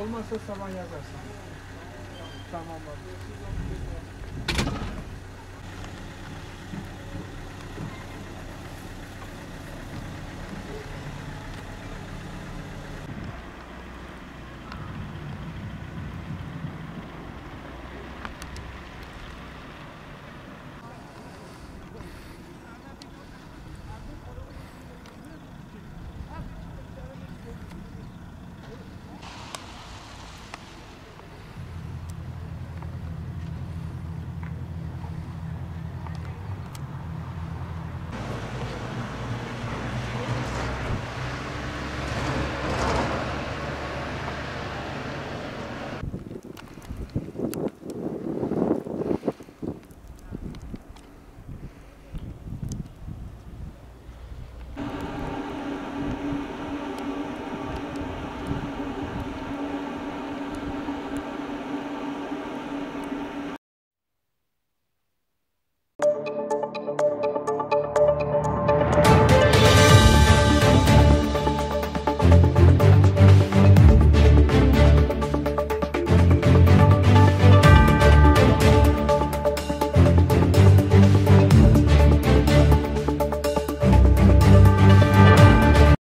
Olmazsa sabah yazarsın. Tamam abi.